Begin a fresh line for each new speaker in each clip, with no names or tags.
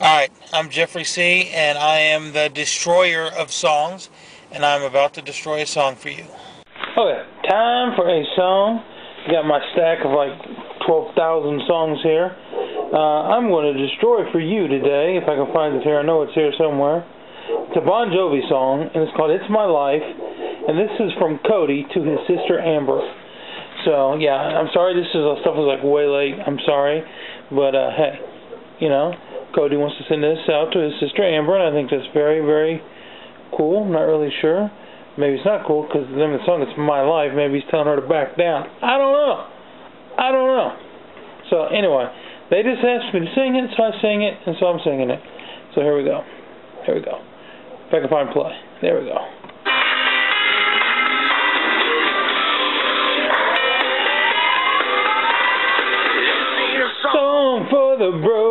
Alright, I'm Jeffery C., and I am the destroyer of songs, and I'm about to destroy a song for you.
Okay, time for a song. I Got my stack of like 12,000 songs here. Uh, I'm going to destroy for you today, if I can find it here. I know it's here somewhere. It's a Bon Jovi song, and it's called It's My Life, and this is from Cody to his sister Amber. So, yeah, I'm sorry this is uh, stuff is like way late. I'm sorry, but uh, hey, you know, Cody wants to send this out to his sister Amber, and I think that's very, very cool. I'm not really sure. Maybe it's not cool because the name of the song is My Life. Maybe he's telling her to back down. I don't know. I don't know. So anyway, they just asked me to sing it, so I sing it, and so I'm singing it. So here we go. Here we go. If I can find play. There we go. Song for the broken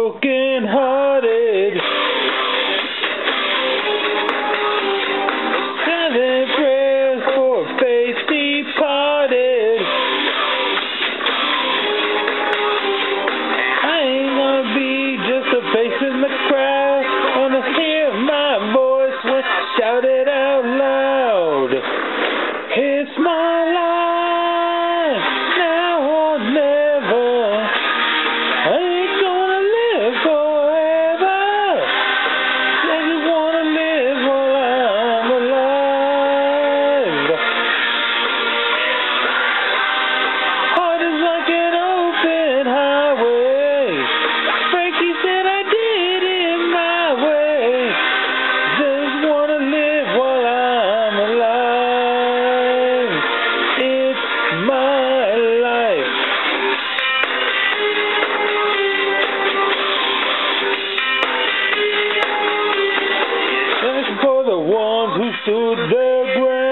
ones the ground.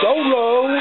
Time for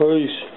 It's my life. Peace.